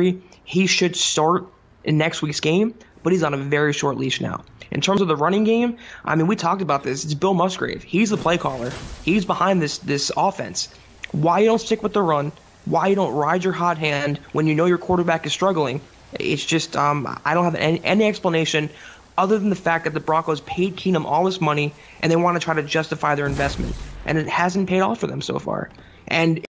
injury, he should start in next week's game, but he's on a very short leash now. In terms of the running game, I mean, we talked about this. It's Bill Musgrave. He's the play caller. He's behind this this offense. Why you don't stick with the run? Why you don't ride your hot hand when you know your quarterback is struggling? It's just um, I don't have any, any explanation other than the fact that the Broncos paid Keenum all this money and they want to try to justify their investment, and it hasn't paid off for them so far. And